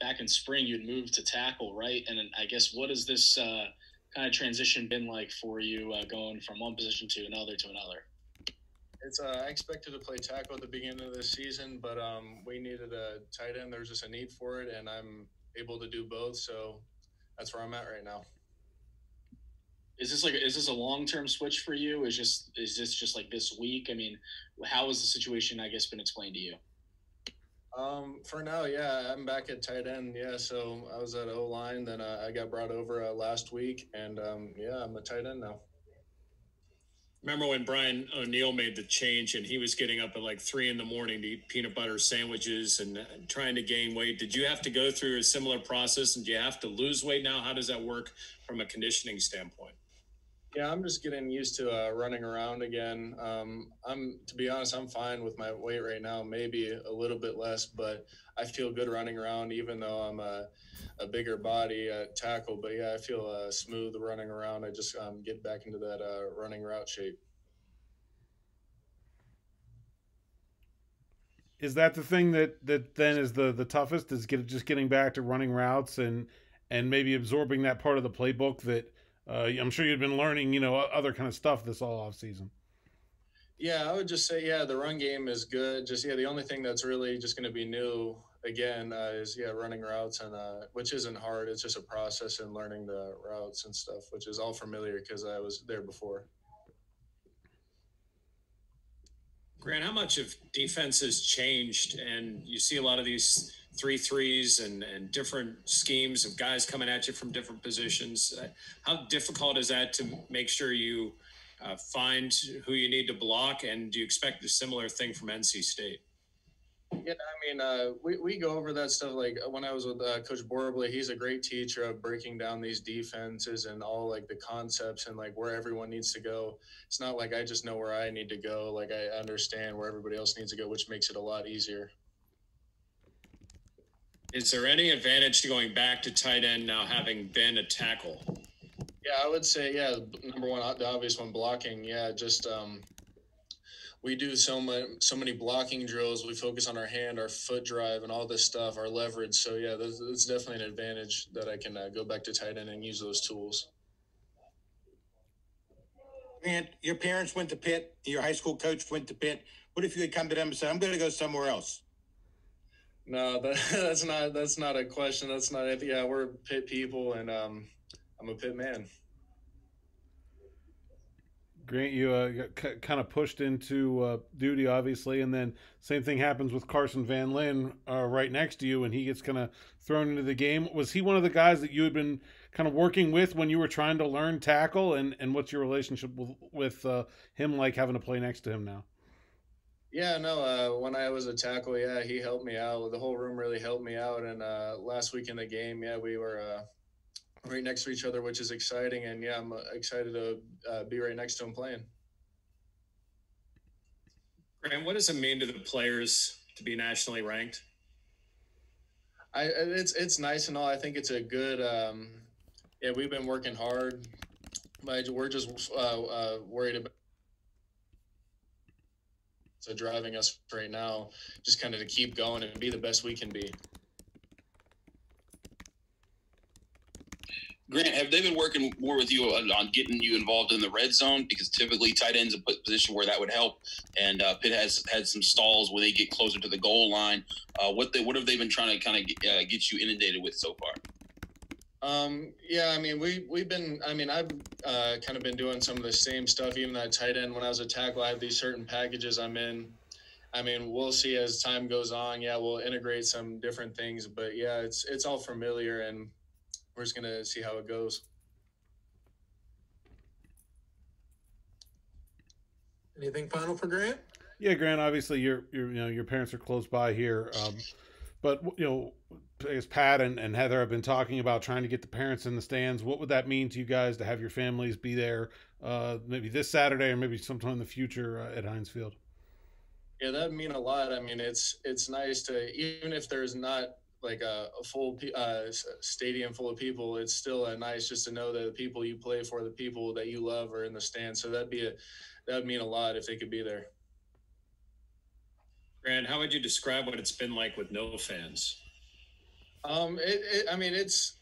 back in spring you'd moved to tackle, right? And I guess what has this uh, kind of transition been like for you uh, going from one position to another to another? It's uh, I expected to play tackle at the beginning of the season, but um, we needed a tight end. There's just a need for it, and I'm able to do both. So that's where I'm at right now. Is this like is this a long term switch for you? Is just is this just like this week? I mean, how has the situation I guess been explained to you? Um, for now, yeah, I'm back at tight end. Yeah, so I was at O line, then uh, I got brought over uh, last week, and um, yeah, I'm a tight end now. Remember when Brian O'Neill made the change and he was getting up at like three in the morning to eat peanut butter sandwiches and trying to gain weight? Did you have to go through a similar process and do you have to lose weight now? How does that work from a conditioning standpoint? Yeah, I'm just getting used to uh, running around again. Um, I'm, to be honest, I'm fine with my weight right now. Maybe a little bit less, but I feel good running around, even though I'm a, a bigger body at tackle. But yeah, I feel uh, smooth running around. I just um, get back into that uh, running route shape. Is that the thing that that then is the the toughest? Is get just getting back to running routes and and maybe absorbing that part of the playbook that uh, I'm sure you've been learning, you know, other kind of stuff this all off season. Yeah, I would just say, yeah, the run game is good. Just yeah, the only thing that's really just going to be new again uh, is yeah, running routes and uh, which isn't hard. It's just a process and learning the routes and stuff, which is all familiar because I was there before. Grant, how much of defense has changed? And you see a lot of these three threes and, and different schemes of guys coming at you from different positions. Uh, how difficult is that to make sure you uh, find who you need to block? And do you expect a similar thing from NC State? Yeah, I mean, uh, we, we go over that stuff. Like when I was with uh, Coach Borbely, he's a great teacher of breaking down these defenses and all like the concepts and like where everyone needs to go. It's not like I just know where I need to go. Like I understand where everybody else needs to go, which makes it a lot easier. Is there any advantage to going back to tight end now, having been a tackle? Yeah, I would say yeah. Number one, the obvious one, blocking. Yeah, just um, we do so much, so many blocking drills. We focus on our hand, our foot drive, and all this stuff, our leverage. So yeah, that's, that's definitely an advantage that I can uh, go back to tight end and use those tools. And your parents went to Pitt. Your high school coach went to Pitt. What if you had come to them and said, "I'm going to go somewhere else"? No, that, that's not that's not a question. That's not it. Yeah, we're Pitt people, and um, I'm a Pitt man. Grant, you uh, got kind of pushed into uh, duty, obviously, and then same thing happens with Carson Van Lynn uh, right next to you, and he gets kind of thrown into the game. Was he one of the guys that you had been kind of working with when you were trying to learn tackle, and, and what's your relationship with, with uh, him like having to play next to him now? Yeah, no. Uh, when I was a tackle, yeah, he helped me out. The whole room really helped me out. And uh, last week in the game, yeah, we were uh, right next to each other, which is exciting. And yeah, I'm uh, excited to uh, be right next to him playing. Grant, what does it mean to the players to be nationally ranked? I it's it's nice and all. I think it's a good. Um, yeah, we've been working hard, but we're just uh, worried about so driving us right now, just kind of to keep going and be the best we can be. Grant, have they been working more with you on getting you involved in the red zone? Because typically tight ends put position where that would help, and uh, Pitt has had some stalls where they get closer to the goal line. Uh, what they what have they been trying to kind of uh, get you inundated with so far? Um, yeah, I mean, we we've been. I mean, I've uh, kind of been doing some of the same stuff. Even that tight end, when I was a tackle, I have these certain packages I'm in. I mean, we'll see as time goes on. Yeah, we'll integrate some different things, but yeah, it's it's all familiar, and we're just gonna see how it goes. Anything final for Grant? Yeah, Grant. Obviously, your your you know your parents are close by here, um, but you know as Pat and, and Heather have been talking about trying to get the parents in the stands. What would that mean to you guys to have your families be there, uh, maybe this Saturday or maybe sometime in the future uh, at Heinz Field? Yeah, that would mean a lot. I mean, it's it's nice to even if there's not like a, a full uh, stadium full of people, it's still nice just to know that the people you play for, the people that you love, are in the stands. So that'd be a that would mean a lot if they could be there. Grant, how would you describe what it's been like with no fans? Um, it, it, I mean, it's,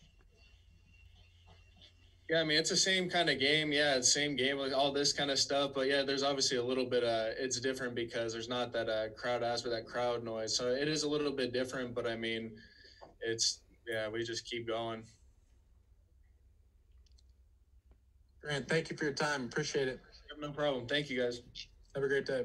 yeah, I mean, it's the same kind of game. Yeah, it's same game, like all this kind of stuff. But yeah, there's obviously a little bit, uh, it's different because there's not that, uh, crowd aspect, that crowd noise. So it is a little bit different, but I mean, it's, yeah, we just keep going. Grant, thank you for your time. Appreciate it. No problem. Thank you guys. Have a great day.